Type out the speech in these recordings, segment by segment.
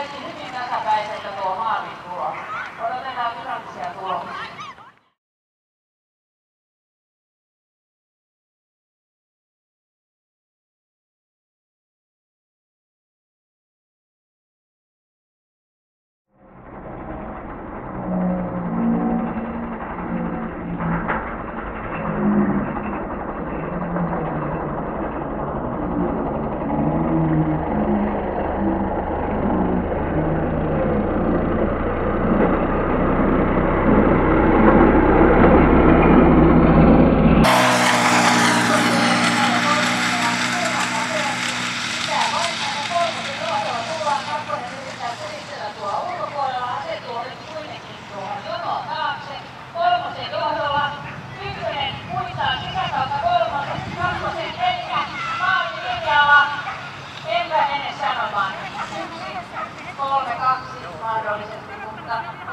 開始でみん抱えたところ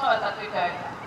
Thôi.